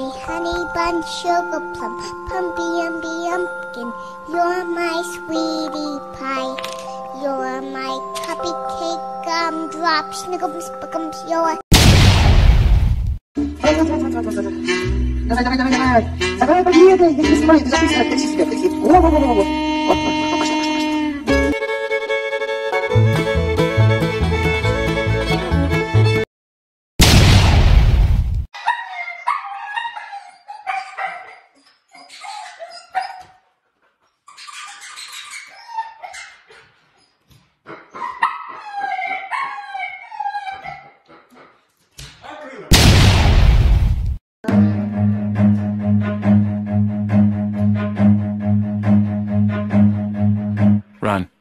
and sugar plum, pumpy umby umpkin. You're my sweetie pie. You're my cupcake gumdrop, snickums, buckums, you're Давай, давай, давай, давай, давай. Давай, поеду, я не снимаю, ты записывай, ты себе, ты себе. Во-во-во-во-во. run.